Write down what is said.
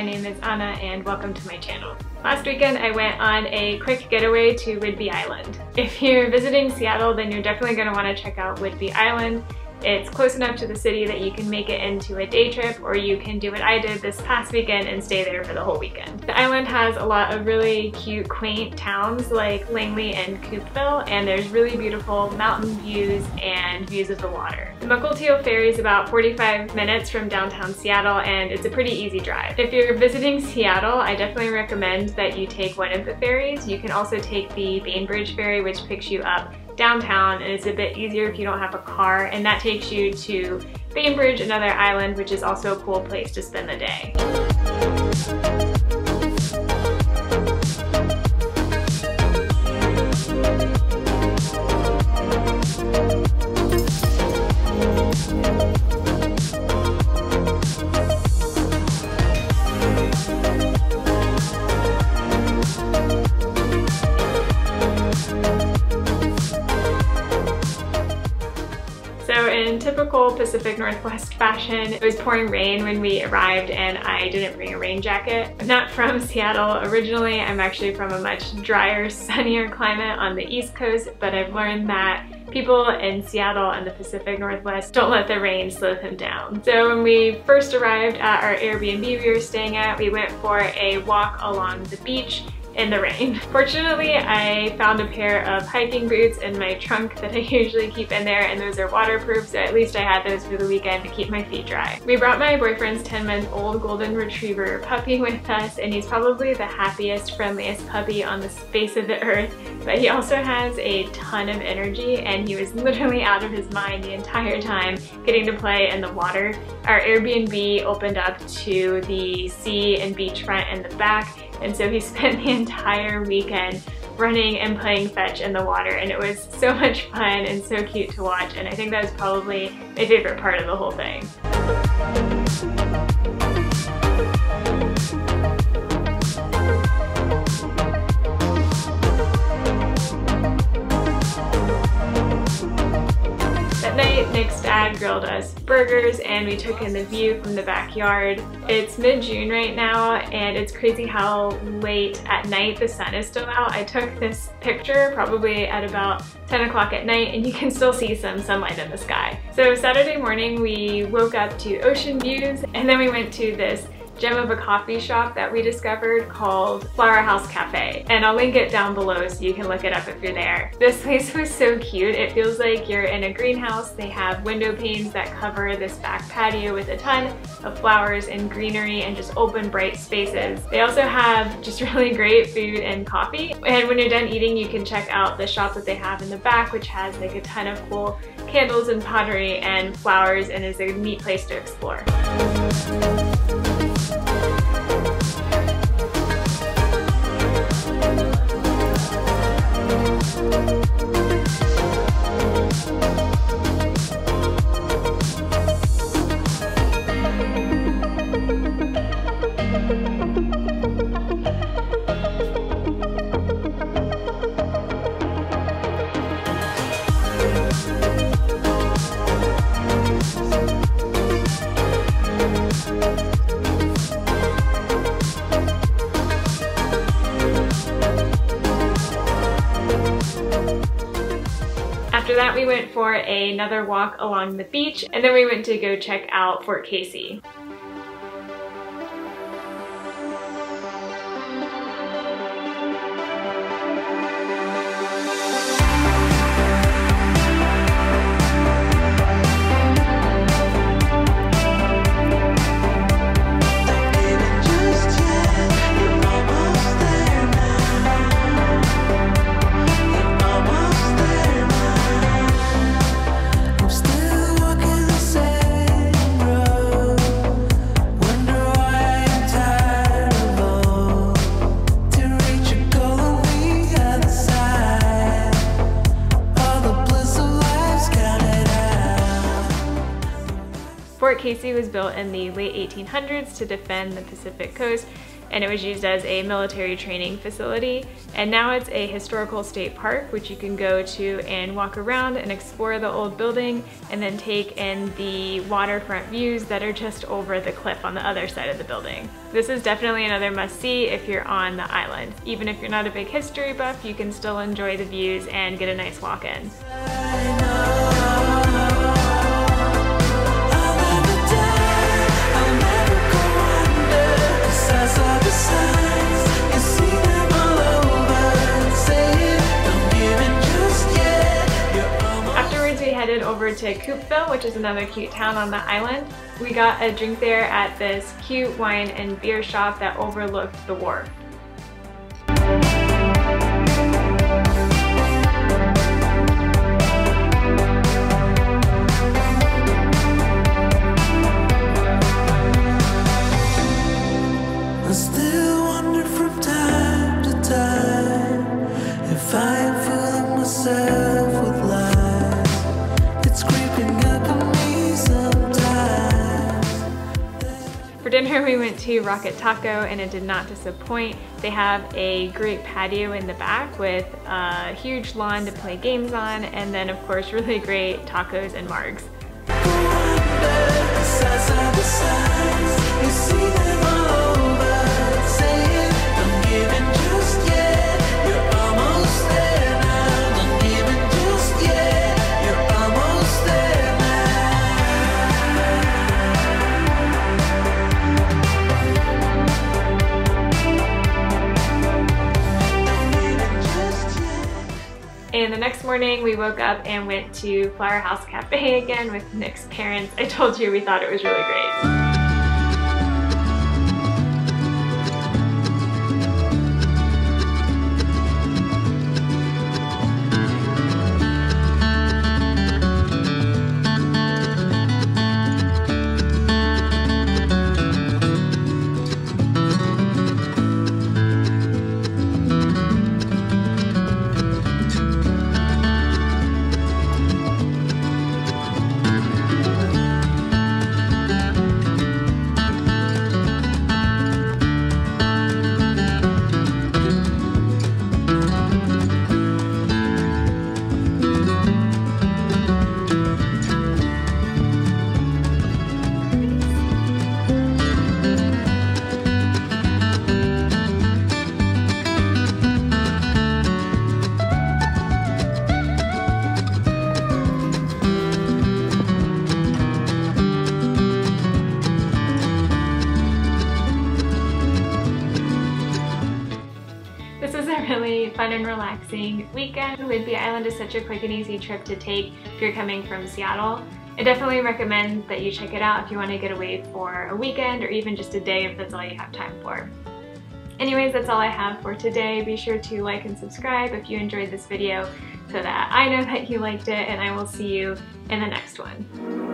My name is Ana and welcome to my channel. Last weekend I went on a quick getaway to Whidbey Island. If you're visiting Seattle then you're definitely going to want to check out Whidbey Island. It's close enough to the city that you can make it into a day trip or you can do what I did this past weekend and stay there for the whole weekend. The island has a lot of really cute, quaint towns like Langley and Coupeville and there's really beautiful mountain views and views of the water. The Mukilteo Ferry is about 45 minutes from downtown Seattle and it's a pretty easy drive. If you're visiting Seattle, I definitely recommend that you take one of the ferries. You can also take the Bainbridge Ferry which picks you up downtown and it's a bit easier if you don't have a car and that takes you to Bainbridge, another island, which is also a cool place to spend the day. Northwest fashion, it was pouring rain when we arrived and I didn't bring a rain jacket. I'm not from Seattle originally. I'm actually from a much drier, sunnier climate on the East Coast, but I've learned that people in Seattle and the Pacific Northwest don't let the rain slow them down. So when we first arrived at our Airbnb we were staying at, we went for a walk along the beach in the rain. Fortunately, I found a pair of hiking boots in my trunk that I usually keep in there and those are waterproof so at least I had those for the weekend to keep my feet dry. We brought my boyfriend's 10 month old golden retriever puppy with us and he's probably the happiest, friendliest puppy on the face of the earth but he also has a ton of energy and he was literally out of his mind the entire time getting to play in the water. Our Airbnb opened up to the sea and beachfront in the back and so he spent the entire weekend running and playing fetch in the water and it was so much fun and so cute to watch and I think that was probably my favorite part of the whole thing. Grilled us burgers and we took in the view from the backyard. It's mid-June right now and it's crazy how late at night the sun is still out. I took this picture probably at about 10 o'clock at night and you can still see some sunlight in the sky. So Saturday morning we woke up to ocean views and then we went to this gem of a coffee shop that we discovered called Flower House Cafe. And I'll link it down below so you can look it up if you're there. This place was so cute. It feels like you're in a greenhouse. They have window panes that cover this back patio with a ton of flowers and greenery and just open bright spaces. They also have just really great food and coffee. And when you're done eating, you can check out the shop that they have in the back, which has like a ton of cool candles and pottery and flowers and is a neat place to explore. After that, we went for another walk along the beach, and then we went to go check out Fort Casey. Fort Casey was built in the late 1800s to defend the Pacific coast and it was used as a military training facility. And now it's a historical state park, which you can go to and walk around and explore the old building and then take in the waterfront views that are just over the cliff on the other side of the building. This is definitely another must-see if you're on the island. Even if you're not a big history buff, you can still enjoy the views and get a nice walk in. To Coupeville, which is another cute town on the island. We got a drink there at this cute wine and beer shop that overlooked the wharf. We went to Rocket Taco and it did not disappoint. They have a great patio in the back with a huge lawn to play games on and then of course really great tacos and margs. Morning we woke up and went to Flower House Cafe again with Nick's parents. I told you we thought it was really great. Relaxing weekend. Whidbey Island is such a quick and easy trip to take if you're coming from Seattle. I definitely recommend that you check it out if you want to get away for a weekend or even just a day if that's all you have time for. Anyways, that's all I have for today. Be sure to like and subscribe if you enjoyed this video so that I know that you liked it and I will see you in the next one.